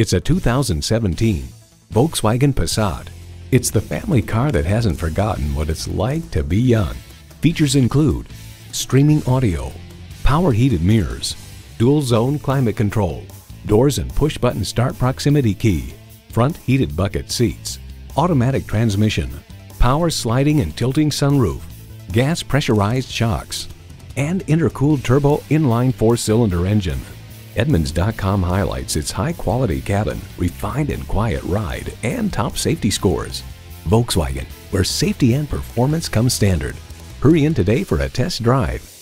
It's a 2017 Volkswagen Passat. It's the family car that hasn't forgotten what it's like to be young. Features include streaming audio, power heated mirrors, dual zone climate control, doors and push button start proximity key, front heated bucket seats, automatic transmission, power sliding and tilting sunroof, gas pressurized shocks, and intercooled turbo inline four-cylinder engine. Edmunds.com highlights its high-quality cabin, refined and quiet ride, and top safety scores. Volkswagen, where safety and performance come standard. Hurry in today for a test drive.